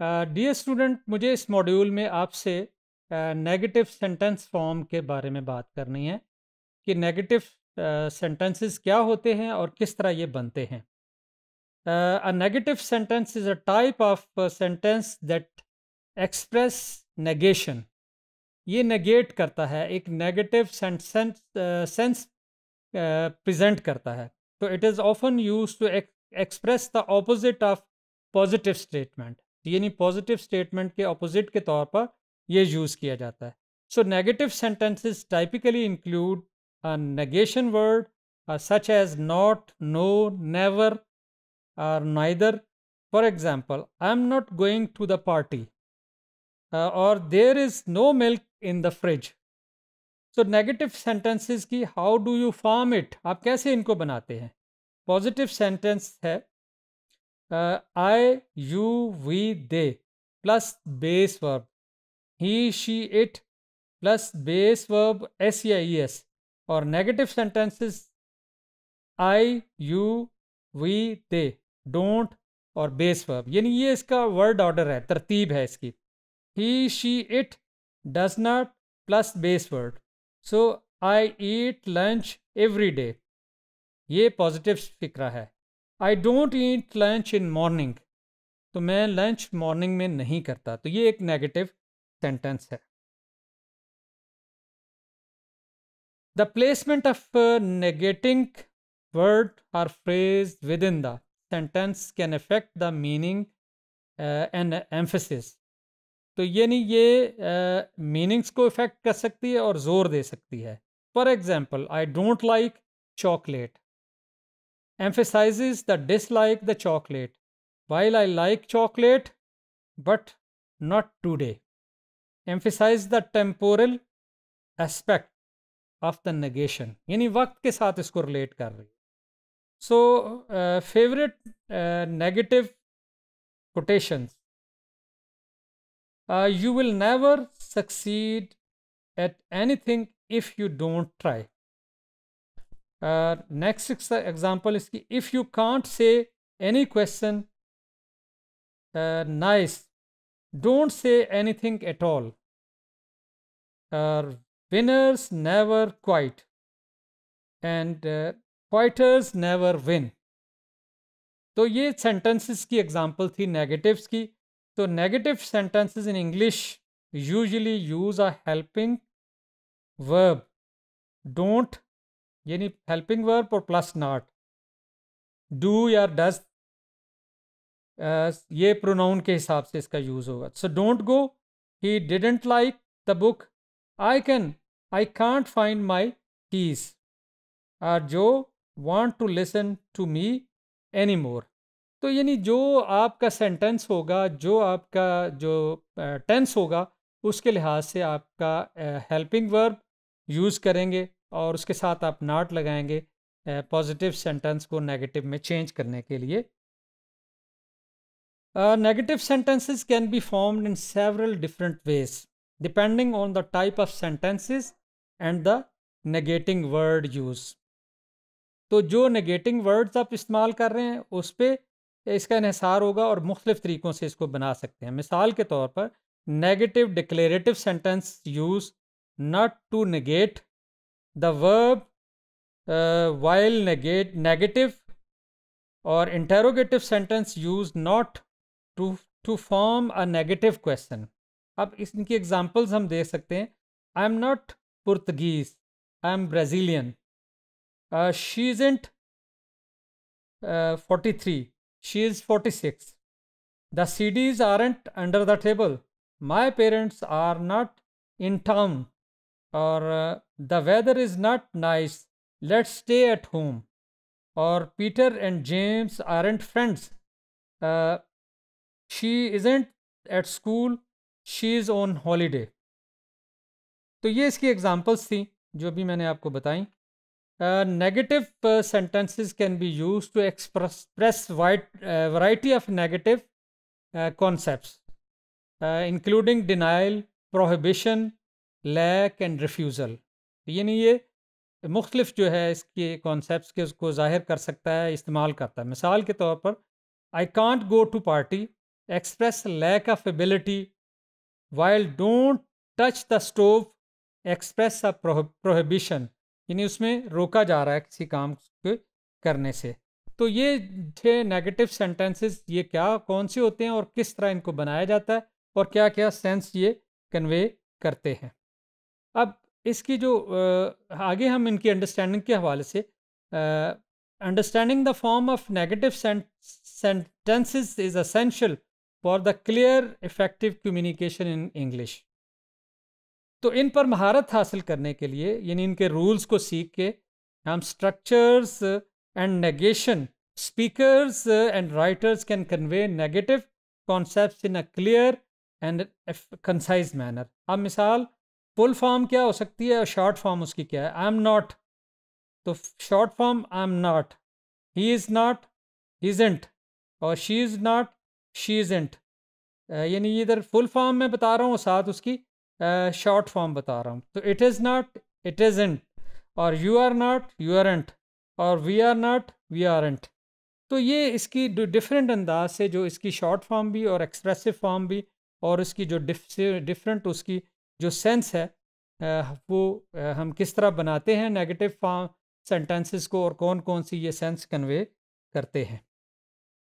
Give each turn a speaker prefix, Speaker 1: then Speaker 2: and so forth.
Speaker 1: Dear student मुझे इस module में आपसे नेगेटिव सेंटेंस फॉर्म के बारे में बात करनी है, कि नेगेटिव सेंटेंसेस क्या होते हैं और किस तरह ये बनते हैं? A negative sentence is a type of sentence that express negation ये नेगेट करता है, एक नेगेटिव सेंस प्रेजेंट करता है। तो it is often use to express the opposite of positive statement यानी पॉजिटिव स्टेटमेंट के अपोजिट के तौर पर यह यूज़ किया जाता है। So negative sentences typically include negation word such as not no never or neither for example I am not going to the party और there is no milk in the fridge so negative sentences की how do you form it आप कैसे इनको बनाते हैं? Positive sentence है I, you, we, they plus base verb. He, she, it plus base verb s या es और negative sentences I you we they don't और बेस वर्ब यानी ये इसका वर्ड ऑर्डर है तरतीब है इसकी. He she it does not plus base word so I eat lunch every day ये पॉजिटिव फिक्रा है। I don't eat lunch in morning तो मैं लंच मॉर्निंग में नहीं करता। तो ये एक नेगेटिव सेंटेंस है। The placement of negating word or phrase within the sentence can affect the meaning and emphasis तो ये नहीं ये मीनिंग्स uh, को इफ़ेक्ट कर सकती है और ज़ोर दे सकती है। For example I don't like chocolate emphasizes the dislike the chocolate. While I like chocolate, but not today. Emphasize the temporal aspect of the negation. यानी वक्त के साथ इसको रिलेट कर रही so favourite negative quotations uh, you will never succeed at anything if Next example इसकी if you can't say any question nice don't say anything at all winners never quit and quitters never win तो ये sentences की example थी negatives की. तो negative sentences in English usually use a helping verb don't यानी helping verb और plus not do या does ये प्रोनाउन के हिसाब से इसका यूज़ होगा। So don't go he didn't like the book I can I can't find my keys or Joe won't to listen to me any more तो यानी जो आपका सेंटेंस होगा, जो आपका, जो टेंस होगा, उसके लिहाज से आपका हेल्पिंग वर्ब यूज़ करेंगे। और उसके साथ आप नाट लगाएँगे पॉजिटिव सेंटेंस को नेगेटिव में चेंज करने के लिए। Negative sentences can be formed in several different ways depending on the type of sentences and the negating word use तो जो नेगेटिंग वर्ड्स आप इस्तेमाल कर रहे हैं, उस पर इसका इसार होगा और मुख्तलिफ़ तरीक़ों से इसको बना सकते हैं। मिसाल के तौर पर negative declarative sentence use not to negate the verb uh, while negate negative or interrogative sentence used not to to form a negative question. अब इनकी एग्जांपल्स हम देख सकते हैं। I am not Portuguese I am Brazilian she isn't forty three she is forty six the CDs aren't under the table my parents are not in town or uh, the weather is not nice let stay at home और Peter and James aren't friends she isn't at school she is on holiday तो ये इसकी examples थी, जो भी मैंने आपको बताई। Negative sentences can be use to express variety of negative concept including denial prohibition lack and refusal यानी ये मुख्तलिफ़ जो है इसके कॉन्सेप्ट के उसको ज़ाहिर कर सकता है, इस्तेमाल करता है। मिसाल के तौर पर I can't go to party express lack of ability while don't touch the stove, express a prohibition, यानी उसमें रोका जा रहा है किसी काम को करने से। तो ये थे नेगेटिव सेंटेंसेस ये क्या, कौन से होते हैं और किस तरह इनको बनाया जाता है और क्या क्या सेंस ये कन्वे करते हैं। अब इसकी जो आगे हम इनकी अंडरस्टैंडिंग के हवाले से understanding the form of negative sentences is essential for the clear effective communication in English तो इन पर महारत हासिल करने के लिए, यानी इनके रूल्स को सीख के, हम structures and negation speakers and writers can convey negative concept in a clear and concise manner अब मिसाल फुल फॉर्म क्या हो सकती है और शॉर्ट फॉर्म उसकी क्या है? आई एम नॉट तो short form I am not he is not isn't और she is not she isn't यानी इधर फुल फॉर्म में बता रहा हूँ साथ उसकी शॉर्ट uh, फॉर्म बता रहा हूँ। तो it is not it is isn't और you are not you aren't और we are not we aren't तो ये इसकी डिफरेंट अंदाज से जो इसकी शॉर्ट फॉर्म भी और एक्सप्रेसिव फॉर्म भी और इसकी जो डिफरेंट उसकी जो सेंस है वो हम किस तरह बनाते हैं नेगेटिव फॉर्म सेंटेंसेस को और कौन कौन सी ये सेंस कन्वे करते हैं।